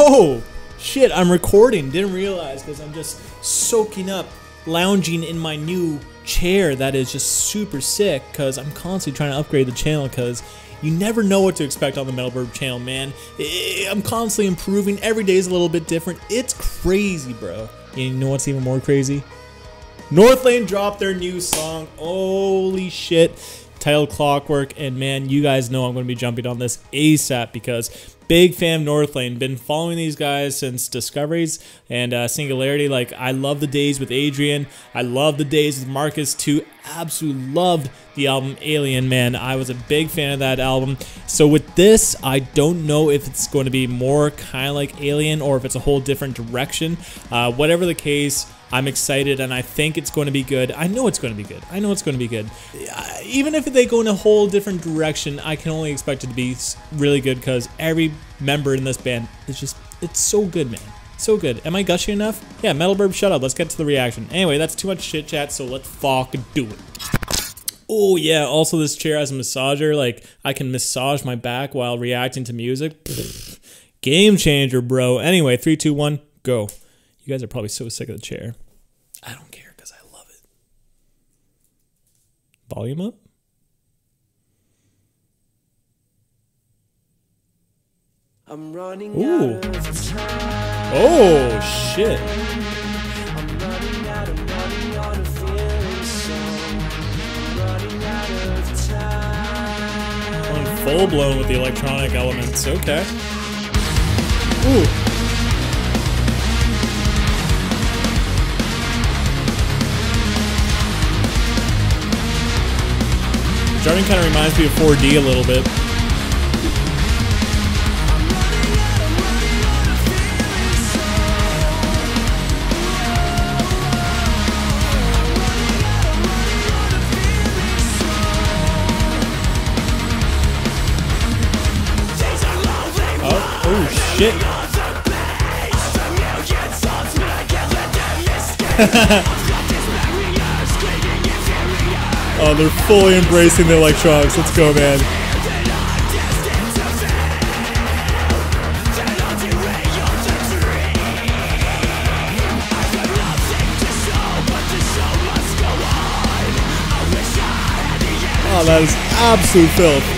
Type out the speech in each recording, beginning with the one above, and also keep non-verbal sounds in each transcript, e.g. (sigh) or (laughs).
Oh, shit, I'm recording. Didn't realize because I'm just soaking up, lounging in my new chair that is just super sick because I'm constantly trying to upgrade the channel because you never know what to expect on the Metalbirb channel, man. I'm constantly improving. Every day is a little bit different. It's crazy, bro. You know what's even more crazy? Northlane dropped their new song. Holy shit titled Clockwork. And man, you guys know I'm going to be jumping on this ASAP because big fan of Northlane. Been following these guys since Discoveries and uh, Singularity. Like, I love the days with Adrian. I love the days with Marcus too. Absolutely loved the album Alien, man. I was a big fan of that album. So with this, I don't know if it's going to be more kind of like Alien or if it's a whole different direction. Uh, whatever the case, I'm excited and I think it's going to be good. I know it's going to be good. I know it's going to be good. Even if they go in a whole different direction, I can only expect it to be really good because every member in this band is just, it's so good, man. So good. Am I gushing enough? Yeah, Metalbirb, shut up. Let's get to the reaction. Anyway, that's too much chit chat, so let's fuck do it. Oh yeah, also this chair has a massager. Like, I can massage my back while reacting to music. Game changer, bro. Anyway, three, two, one, go. You guys are probably so sick of the chair. I don't care because I love it. Volume up? I'm running Ooh. out of time. Oh shit. I'm running out, I'm running on a feeling running out of time. full blown with the electronic elements. Okay. Ooh. Starting kind of reminds me of 4D a little bit. Oh, shit. (laughs) Oh, they're fully embracing the electronics. Let's go, man. Oh, that is absolute filth.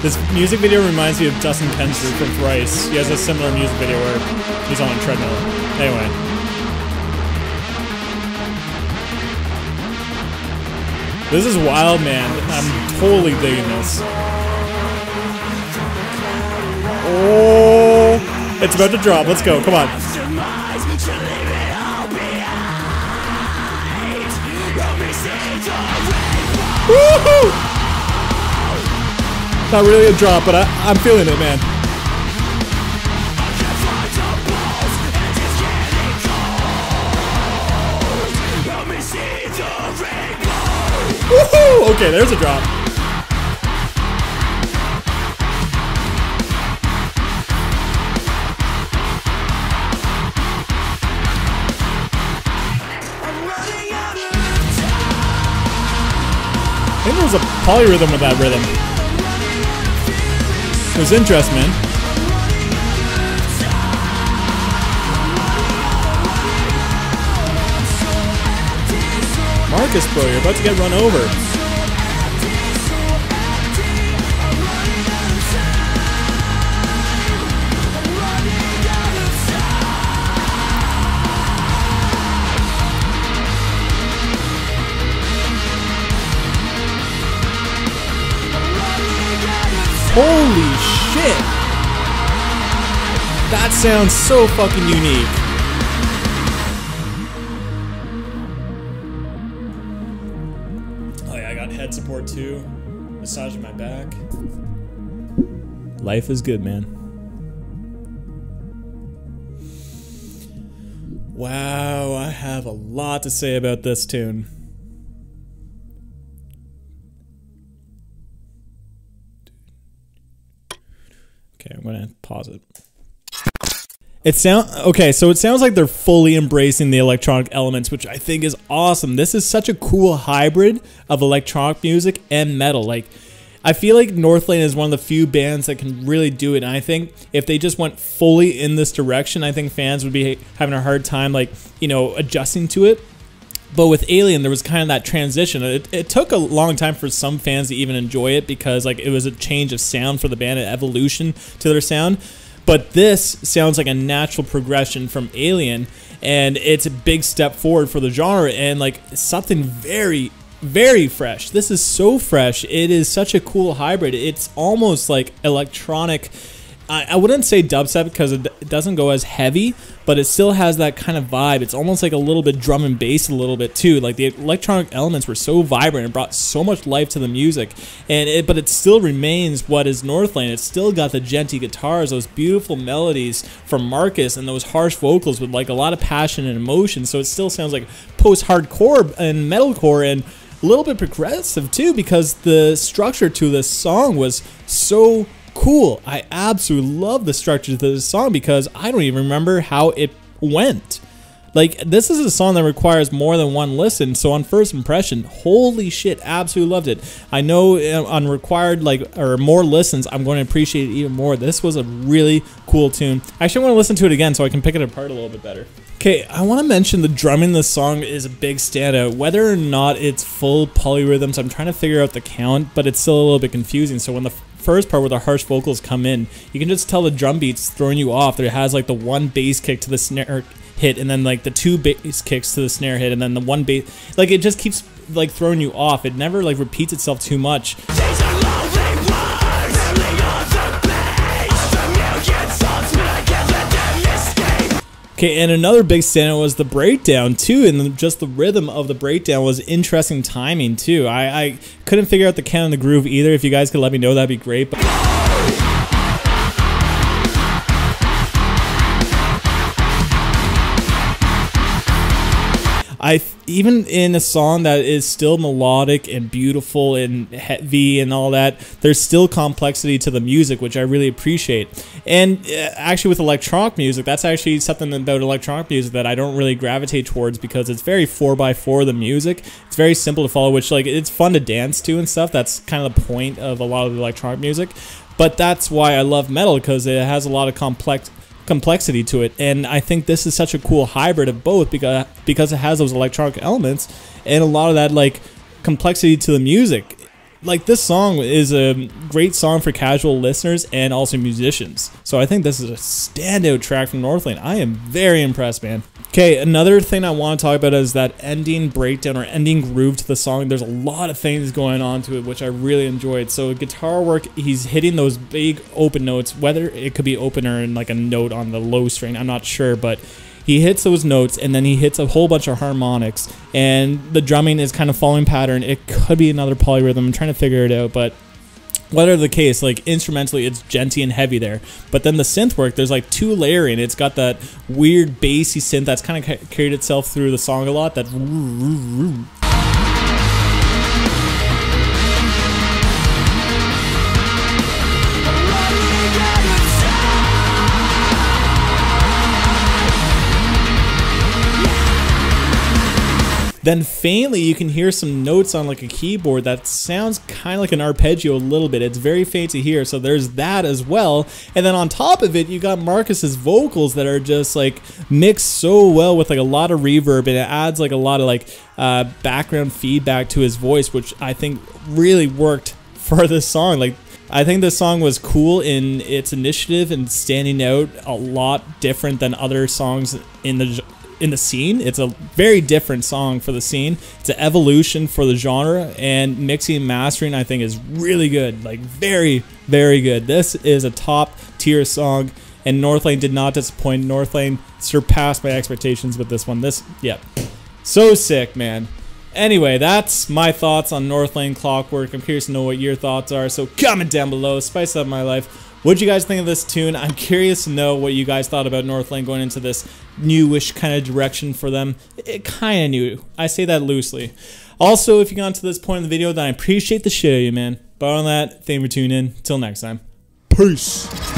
This music video reminds me of Dustin Kensrue from Thrice. He has a similar music video where he's on a treadmill. Anyway. This is wild, man. I'm totally digging this. Oh, it's about to drop. Let's go. Come on. Woohoo! Not really a drop, but I, I'm feeling it, man. Woohoo! Okay, there's a drop. I think there was a polyrhythm with that rhythm. There's interest, man. Marcus, bro, you're about to get run over. Holy shit! That sounds so fucking unique. Oh yeah, I got head support too. Massaging my back. Life is good, man. Wow, I have a lot to say about this tune. Gonna pause it. It sound okay, so it sounds like they're fully embracing the electronic elements, which I think is awesome. This is such a cool hybrid of electronic music and metal. Like I feel like Northlane is one of the few bands that can really do it. And I think if they just went fully in this direction, I think fans would be having a hard time, like, you know, adjusting to it. But with Alien, there was kind of that transition. It, it took a long time for some fans to even enjoy it because, like, it was a change of sound for the band, an evolution to their sound. But this sounds like a natural progression from Alien, and it's a big step forward for the genre and like something very very fresh. This is so fresh. It is such a cool hybrid. It's almost like electronic. I, I wouldn't say dubstep because it, doesn't go as heavy, but it still has that kind of vibe. It's almost like a little bit drum and bass, a little bit too. Like the electronic elements were so vibrant and brought so much life to the music, and it, but it still remains what is Northlane. It's still got the djenty guitars, those beautiful melodies from Marcus, and those harsh vocals with like a lot of passion and emotion. So it still sounds like post-hardcore and metalcore and a little bit progressive too because the structure to this song was so cool. I absolutely love the structure to this song because I don't even remember how it went. Like this is a song that requires more than one listen. So on first impression, holy shit, absolutely loved it. I know uh, on required like or more listens, I'm going to appreciate it even more. This was a really cool tune. I actually want to listen to it again so I can pick it apart a little bit better. Okay, I want to mention the drumming in this song is a big standout. Whether or not it's full polyrhythms, I'm trying to figure out the count, but it's still a little bit confusing. So when the first part where the harsh vocals come in, you can just tell the drum beats throwing you off. There has like the one bass kick to the snare hit, and then like the two bass kicks to the snare hit, and then the one bass. Like it just keeps like throwing you off. It never like repeats itself too much. Okay, and another big standout was the breakdown too, and just the rhythm of the breakdown was interesting timing too. I, I couldn't figure out the count and the groove either. If you guys could let me know, that'd be great. But even in a song that is still melodic and beautiful and heavy and all that, there's still complexity to the music, which I really appreciate. And uh, actually, with electronic music, that's actually something about electronic music that I don't really gravitate towards because it's very four by four. The music, it's very simple to follow, which like it's fun to dance to and stuff. That's kind of the point of a lot of electronic music. But that's why I love metal because it has a lot of complex complexity to it. And I think this is such a cool hybrid of both because because it has those electronic elements and a lot of that like complexity to the music. Like this song is a great song for casual listeners and also musicians. So I think this is a standout track from Northlane. I am very impressed, man. Okay, another thing I want to talk about is that ending breakdown or ending groove to the song. There's a lot of things going on to it, which I really enjoyed. So guitar work, he's hitting those big open notes, whether it could be opener and like a note on the low string, I'm not sure, but he hits those notes and then he hits a whole bunch of harmonics and the drumming is kind of following pattern. It could be another polyrhythm. I'm trying to figure it out, but whatever the case, like instrumentally, it's djenty and heavy there. But then the synth work, there's like two layering. It's got that weird bassy synth that's kind of carried itself through the song a lot. That Then faintly, you can hear some notes on like a keyboard that sounds kind of like an arpeggio a little bit. It's very faint to hear, so there's that as well. And then on top of it, you got Marcus's vocals that are just like mixed so well with like a lot of reverb, and it adds like a lot of like uh, background feedback to his voice, which I think really worked (laughs) for this song. Like I think this song was cool in its initiative and standing out a lot different than other songs in the in the scene. It's a very different song for the scene. It's an evolution for the genre, and mixing and mastering I think is really good. Like very, very good. This is a top tier song, and Northlane did not disappoint. Northlane surpassed my expectations with this one. This, yeah, so sick, man. Anyway, that's my thoughts on Northlane Clockwork. I'm curious to know what your thoughts are, so comment down below. Spice up my life. What'd you guys think of this tune? I'm curious to know what you guys thought about Northlane going into this newish kind of direction for them. It kind of new. I say that loosely. Also, if you got to this point in the video, then I appreciate the shit of you, man. But on that, thank you for tuning in. Till next time. Peace.